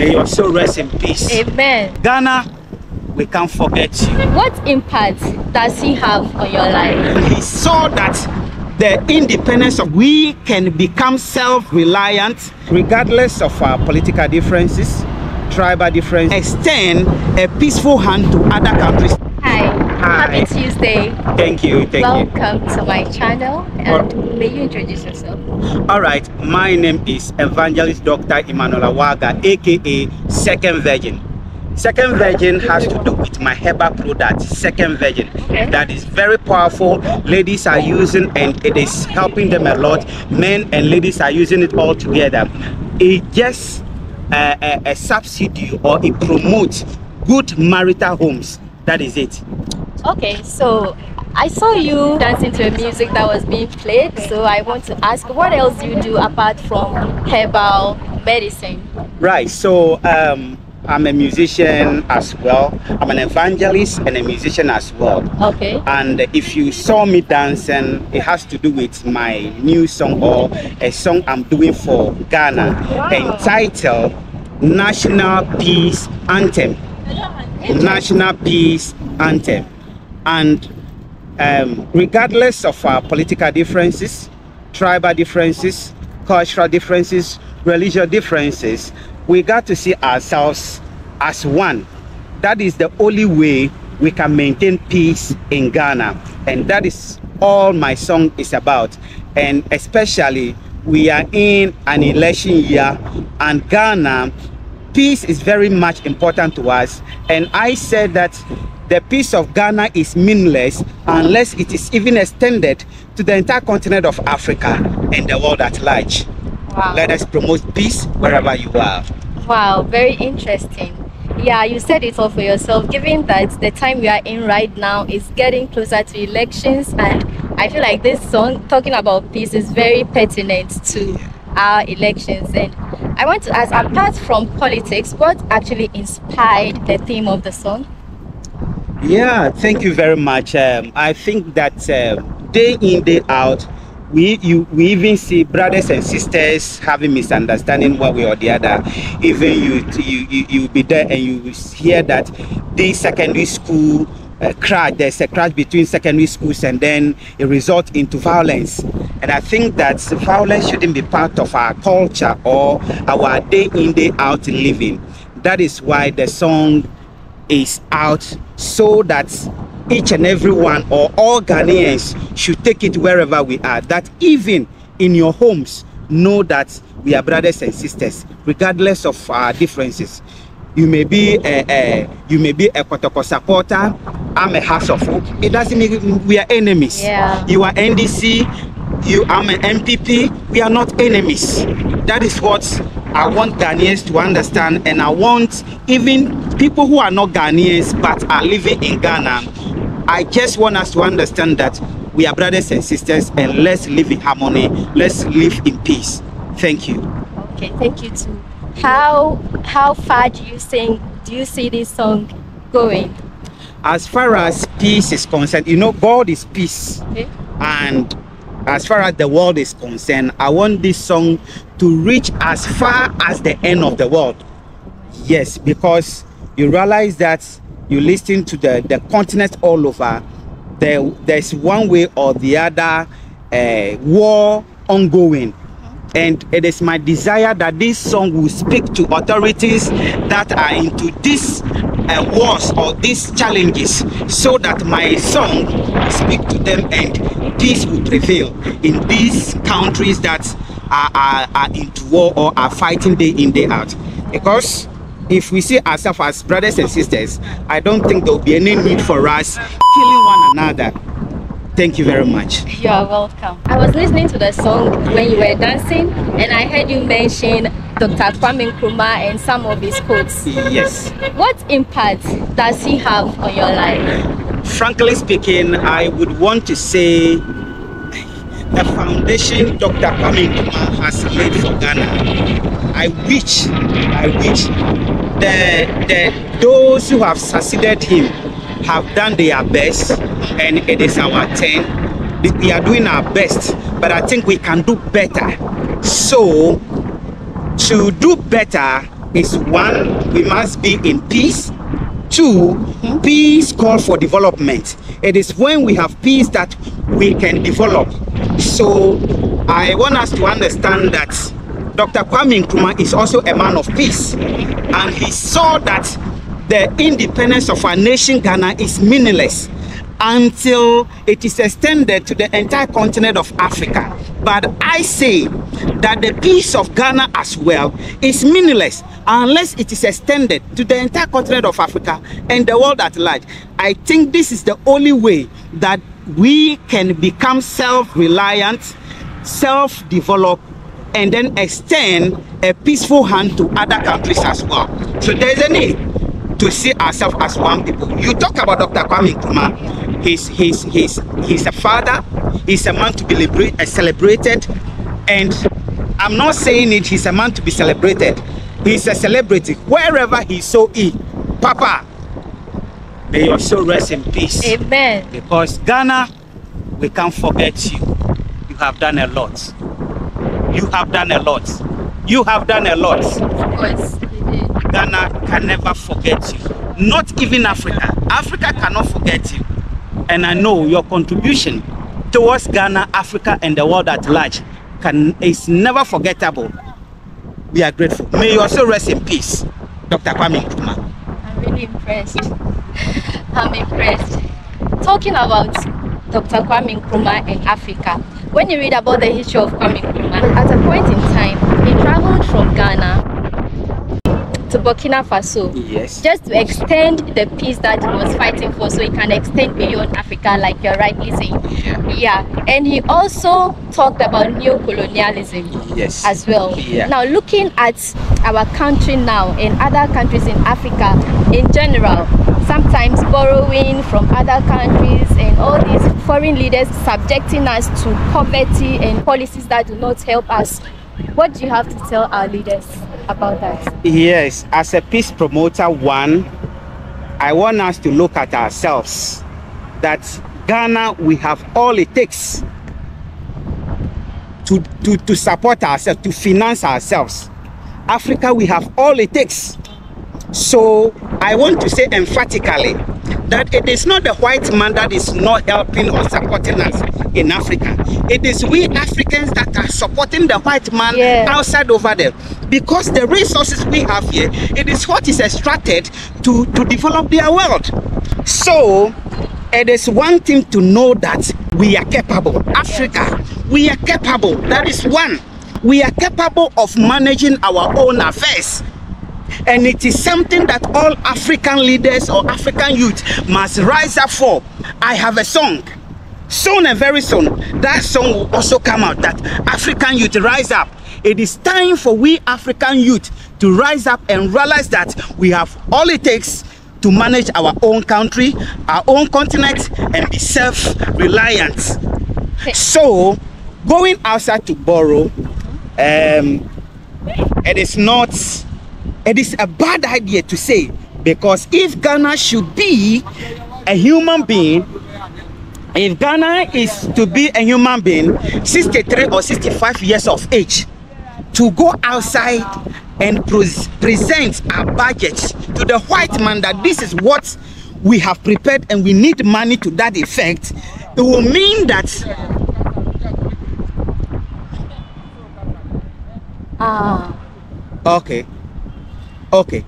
May your soul rest in peace. Amen. Ghana, we can't forget you. What impact does he have on your life? He saw that the independence of we can become self-reliant regardless of our political differences, tribal differences, extend a peaceful hand to other countries. Hi. Happy Tuesday. Thank you, thank Welcome to my channel and may you introduce yourself. All right, my name is Evangelist Dr. Emmanuel Waga, aka Second Virgin. Second Virgin has to do with my herbal product, Second Virgin. Okay. That is very powerful. Ladies are using and it is helping them a lot. Men and ladies are using it all together. It just uh, a, a subsidy or it promotes good marital homes. That is it. Okay, so I saw you dancing to a music that was being played. So I want to ask, what else do you do apart from herbal medicine? Right. So um, I'm a musician as well. I'm an evangelist and a musician as well. Okay. And if you saw me dancing, it has to do with my new song or a song I'm doing for Ghana entitled National Peace Anthem. National Peace Anthem. And um, regardless of our political differences, tribal differences, cultural differences, religious differences, we got to see ourselves as one. That is the only way we can maintain peace in Ghana. And that is all my song is about. And especially, we are in an election year, and Ghana, peace is very much important to us. And I said that the peace of Ghana is meaningless unless it is even extended to the entire continent of Africa and the world at large. Wow. Let us promote peace wherever you are. Wow, very interesting. Yeah, you said it all for yourself. Given that the time we are in right now is getting closer to elections, and I feel like this song talking about peace is very pertinent to our elections. And I want to ask, apart from politics, what actually inspired the theme of the song? Yeah, thank you very much. Um, I think that uh, day in day out, we you we even see brothers and sisters having misunderstanding one way or the other. Even you you you you be there and you hear that this secondary school uh, crash. There's a crash between secondary schools and then it results into violence. And I think that violence shouldn't be part of our culture or our day in day out living. That is why the song is out so that each and every one or all Ghanaians should take it wherever we are. That even in your homes, know that we are brothers and sisters, regardless of our differences. You may be a, a you may be a Kotoko supporter. I'm a Hope. It doesn't mean we are enemies. Yeah. You are NDC. You I'm an MPP. We are not enemies. That is what I want Ghanaians to understand, and I want even people who are not Ghanaians but are living in Ghana. I just want us to understand that we are brothers and sisters, and let's live in harmony. Let's live in peace. Thank you. Okay, thank you too. How how far do you think do you see this song going? As far as peace is concerned, you know, God is peace. Okay. and as far as the world is concerned i want this song to reach as far as the end of the world yes because you realize that you listen to the the continent all over there there's one way or the other uh, war ongoing and it is my desire that this song will speak to authorities that are into these uh, wars or these challenges so that my song will speak to them and peace will prevail in these countries that are, are, are into war or are fighting day in day out. Because if we see ourselves as brothers and sisters i don't think there will be any need for us killing one another thank you very much You are welcome. I was listening to the song when you were dancing, and I heard you mention Dr. Kwame Nkrumah and some of his quotes. yes What impact does he have on your life? frankly speaking, I would want to say the foundation Dr. Kwame Nkrumah has laid for Ghana. I wish, I wish the, the those who have succeeded him have done their best, and it is our turn. We- are doing our best, but I think we can do better. So to do better is one, we must be in peace. 2 peace call for development. It is when we have peace that we can develop. So I want us to understand that Dr. Kwame Nkrumah is also a man of peace, and he saw that the independence of our nation, Ghana, is meaningless until it is extended to the entire continent of Africa. But I say that the peace of Ghana as well is meaningless unless it is extended to the entire continent of Africa and the world at large. I think this is the only way that we can become self-reliant, self-developed, and then extend a peaceful hand to other countries as well. So there's a need to see ourselves as one people. You talk about Dr. Kwame Nkrumah. He's, he's, he's, he's a father. He's a man to be liberate, uh, celebrated. And I'm not saying it, he's a man to be celebrated. He's a celebrity. Wherever he so is, Papa, may your soul rest in peace. Amen. Because Ghana, we can't forget you. You have done a lot. You have done a lot. You have done a lot. Of course. Ghana can never forget you. Not even Africa. Africa cannot forget you. And I know your contribution towards Ghana, Africa, and the world at large can is never forgettable. We are grateful. May you also rest in peace, Dr. Kwame Nkrumah. I'm really impressed. I'm impressed. Talking about Dr. Kwame Nkrumah in Africa, when you read about the history of Kwame Nkrumah, at a point in time, he traveled from Ghana to Burkina Faso Yes. just to extend the peace that he was fighting for so he can extend beyond Africa, like you're rightly saying. Yeah. Yeah, and he also talked about neo-colonialism Yes. as well. Yeah. Now, looking at our country now and other countries in Africa in general, sometimes borrowing from other countries and all these foreign leaders subjecting us to poverty and policies that do not help us. What do you have to tell our leaders about that? Yes, as a peace promoter, one, I want us to look at ourselves. That Ghana, we have all it takes to, to, to support ourselves, to finance ourselves. Africa, we have all it takes. So I want to say emphatically that it is not the white man that is not helping or supporting us in Africa. It is we Africans that are supporting the white man Yeah. outside over there. Because the resources we have here, it is what is extracted to, to develop their world. So it is one thing to know that we are capable. Africa, we are capable. That is one. We are capable of managing our own affairs. And it is something that all African leaders or African youth must rise up for. I have a song. Soon and very soon, that song will also come out that African youth rise up. It is time for we African youth to rise up and realize that we have all it takes to manage our own country, our own continent, and be self reliant. So, going outside to borrow, um, it is not, it is a bad idea to say because if Ghana should be a human being, if Ghana is to be a human being, 63 or 65 years of age, to go outside and pres- present our budget to the white man that this is what we have prepared and we need money to that effect, it will mean that Ah, Okay. Okay.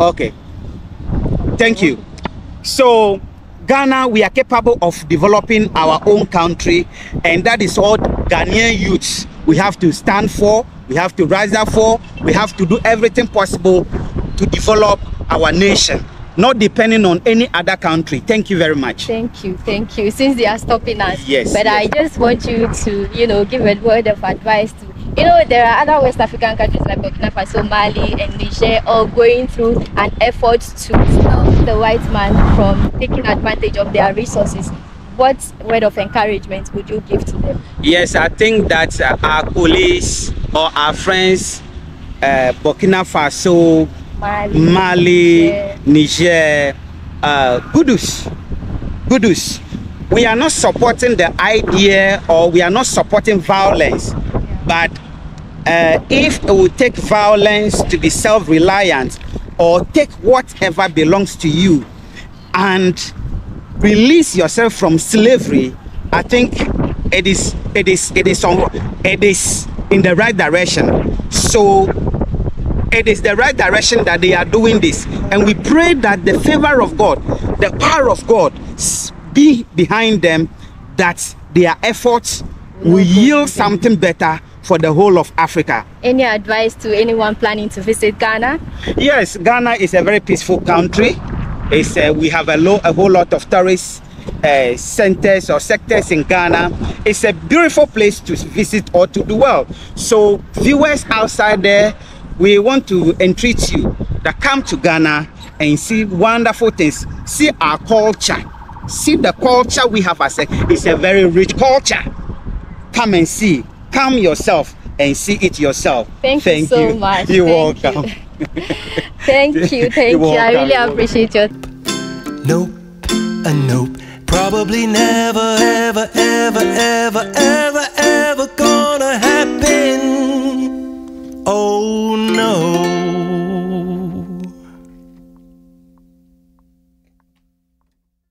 Okay. Thank you. So, Ghana, we are capable of developing our own country, and that is what Ghanaian youths we have to stand for, we have to rise up for, we have to do everything possible to develop our nation, not depending on any other country. Thank you very much. thank you, thank you. Since they are stopping us, Yes, But I yes. just want you to, you know, give a word of advice to, you know, there are other West African countries like Burkina Faso, Mali, and Niger, all going through an effort to stop the white man from taking advantage of their resources. What word of encouragement would you give to them? Yes, I think that uh, our colleagues or our friends, uh, Burkina Faso, Mali, Mali, Niger. Niger, uh, Gudus, Gudus. We are not supporting the idea or we are not supporting violence, but uh, if it will take violence to be self-reliant or take whatever belongs to you and release yourself from slavery, I think it is it is it is on it is in the right direction. So it is the right direction that they are doing this. And we pray that the favor of God, the power of God be behind them, that their efforts will yield something better for the whole of Africa. Any advice to anyone planning to visit Ghana? Yes, Ghana is a very peaceful country. It's, uh, we have a, lo- a whole lot of tourist uh, centers or sectors in Ghana. It's a beautiful place to visit or to dwell. So, viewers outside there, we want to entreat you that come to Ghana and see wonderful things. See our culture. See the culture we have as a, it's a very rich culture. Come and see. Come yourself and see it yourself. Thank, Thank you so you. much. You're Thank welcome. You. thank you, thank You're you. I really appreciate your Nope, a nope. Probably never, ever, ever, ever, ever, ever gonna happen. Oh,